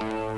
Bye.